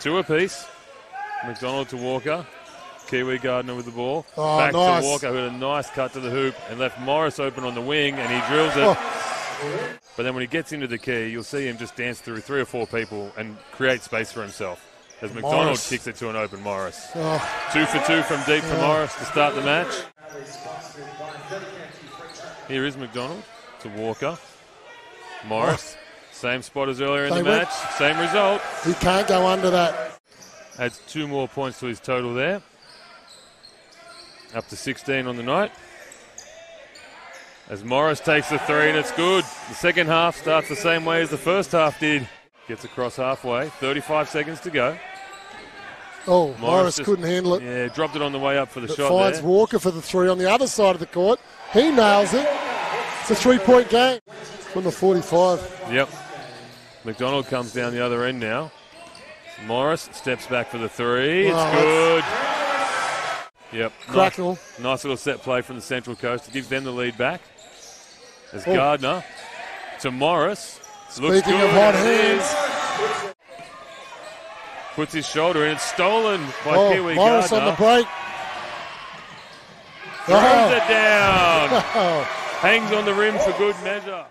Two apiece. McDonald to Walker. Kiwi Gardner with the ball. Oh, Back nice. to Walker, who had a nice cut to the hoop and left Morris open on the wing, and he drills it. Oh. But then when he gets into the key, you'll see him just dance through three or four people and create space for himself. As McDonald Morris. kicks it to an open Morris. Oh. Two for two from deep for Morris to start the match. Here is McDonald to Walker. Morris, same spot as earlier in They the went- match, same result. he can't go under that. Adds two more points to his total there. Up to 16 on the night. As Morris takes the three, and it's good. The second half starts the same way as the first half did. Gets across halfway. 35 seconds to go. Oh, Morris, just- couldn't handle it. Yeah, dropped it on the way up for the But shot finds there. Walker for the three on the other side of the court. He nails it. It's a three-point game from the 45. Yep. McDonald comes down the other end now. Morris steps back for the three. It's Oh, good. Yep. Nice, nice little set play from the Central Coast. It gives them the lead back. As Oh. Gardner to Morris. Looks Speaking good. of hot hands. Puts his shoulder in. It's stolen by oh, Kiwi Morris Gardner. on the break. Throws Oh. it down. Hangs on the rim for good measure.